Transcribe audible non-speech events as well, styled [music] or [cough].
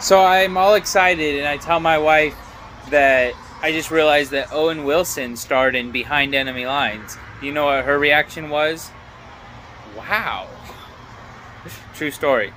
So I'm all excited, and I tell my wife that I just realized that Owen Wilson starred in Behind Enemy Lines. You know what her reaction was? Wow. [laughs] True story.